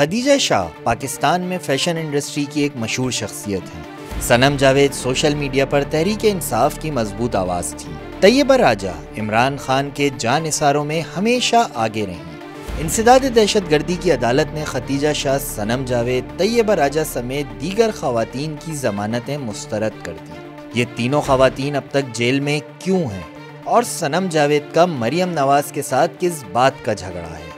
खदीजा शाह पाकिस्तान में fashion industry की एक मशहूर शख्सियत हैं। सनम जावेद सोशल मीडिया पर तहरीक इंसाफ की मज़बूत आवाज़ थी। तैयबा राजा इमरान खान के जान इसारों में हमेशा आगे रहीं। इंसदाद दहशत गर्दी की अदालत ने खतीजा शाह, सनम जावेद, तैयबा राजा समेत दीगर खातन की जमानतें मुस्तरद कर दी। ये तीनों खातन अब तक जेल में क्यों हैं? और सनम जावेद का मरियम नवाज़ के साथ किस बात का झगड़ा है?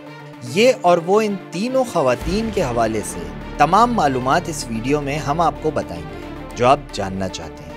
ये और वो इन तीनों खातन के हवाले से तमाम मालूम इस वीडियो में हम आपको बताएँगे, जो आप जानना चाहते हैं।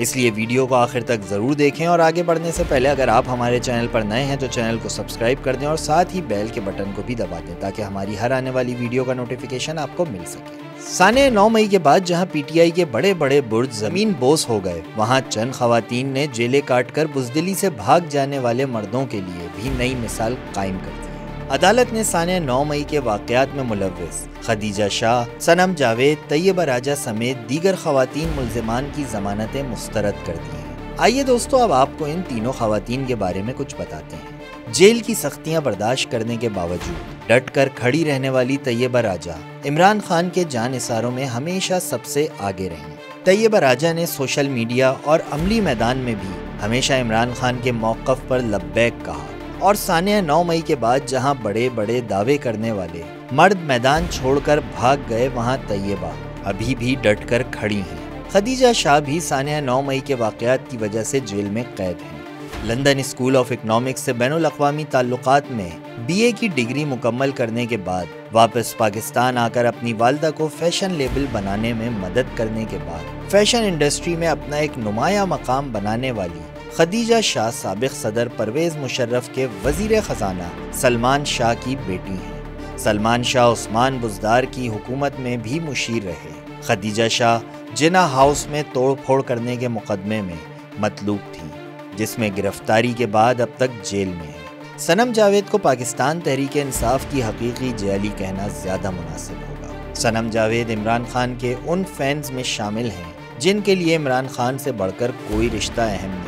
इसलिए वीडियो को आखिर तक ज़रूर देखें और आगे बढ़ने से पहले अगर आप हमारे चैनल पर नए हैं तो चैनल को सब्सक्राइब कर दें और साथ ही बेल के बटन को भी दबा दें, ताकि हमारी हर आने वाली वीडियो का नोटिफिकेशन आपको मिल सके। साने नौ मई के बाद जहाँ पीटीआई के बड़े बड़े बुर्ज ज़मीन बोस हो गए, वहाँ चंद खातन ने जेलें काटकर बुजदिली से भाग जाने वाले मर्दों के लिए भी नई मिसाल कायम कर दी। अदालत ने सानिया नौ मई के वाकयात में मुलविस खदीजा शाह, सनम जावेद, तैयबा राजा समेत दीगर खातन मुलजमान की जमानतें मुस्तरद कर दी हैं। आइए दोस्तों, अब आपको इन तीनों खातन के बारे में कुछ बताते हैं। जेल की सख्तियाँ बर्दाश्त करने के बावजूद डट कर खड़ी रहने वाली तैयबा राजा, इमरान खान के जान इशारों में हमेशा सबसे आगे रही। तैयबा राजा ने सोशल मीडिया और अमली मैदान में भी हमेशा इमरान खान के मौकफ पर लब्बैक कहा। और सानिया नौ मई के बाद जहाँ बड़े बड़े दावे करने वाले मर्द मैदान छोड़कर भाग गए वहाँ तैयबा। अभी भी डट कर खड़ी हैं। खदीजा शाह भी सानिया नौ मई के वाकयात की वजह से जेल में कैद हैं। लंदन स्कूल ऑफ़ इकोनॉमिक्स से बैन अवी ताल्लुकात में बीए की डिग्री मुकम्मल करने के बाद वापस पाकिस्तान आकर अपनी वालदा को फ़ैशन लेबल बनाने में मदद करने के बाद फ़ैशन इंडस्ट्री में अपना एक नुमाया मकाम बनाने वाली खदीजा शाह सबक सदर परवेज मुशर्रफ के वज़ीर ख़जाना सलमान शाह की बेटी हैं। सलमान शाह उस्मान बुजदार की हुकूमत में भी मुशीर रहे। खदीजा शाह जिना हाउस में तोड़ फोड़ करने के मुकदमे में मतलूब थी, जिसमें गिरफ्तारी के बाद अब तक जेल में है। सनम जावेद को पाकिस्तान तहरीक इंसाफ की हकीकी जैली कहना ज़्यादा मुनासिब होगा। सनम जावेद इमरान खान के उन फैंस में शामिल हैं, जिनके लिए इमरान खान से बढ़कर कोई रिश्ता अहम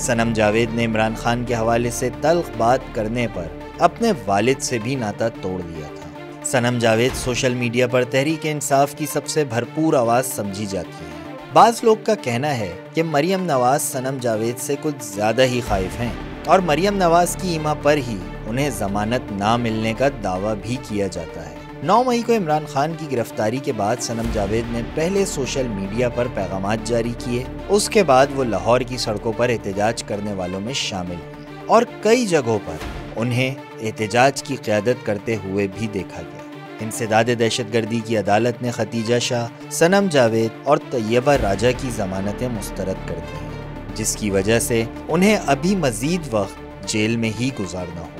सनम जावेद ने इमरान खान के हवाले से तल्ख बात करने पर अपने वालिद से भी नाता तोड़ लिया था। सनम जावेद सोशल मीडिया पर तहरीक इंसाफ की सबसे भरपूर आवाज़ समझी जाती है। बाज़ लोग का कहना है कि मरियम नवाज़ सनम जावेद से कुछ ज़्यादा ही खाइफ हैं और मरियम नवाज़ की ईमा पर ही उन्हें जमानत ना मिलने का दावा भी किया जाता है। 9 मई को इमरान खान की गिरफ्तारी के बाद सनम जावेद ने पहले सोशल मीडिया पर पैगाम जारी किए। उसके बाद वो लाहौर की सड़कों पर एहतजाज करने वालों में शामिल और कई जगहों पर उन्हें एहतजाज की क्यादत करते हुए भी देखा गया। इंसदाद दहशत गर्दी की अदालत ने खतीजा शाह, सनम जावेद और तैयबा राजा की जमानतें मुस्तरद कर दी हैं, जिसकी वजह से उन्हें अभी मजीद वक्त जेल में ही गुजारना होगा।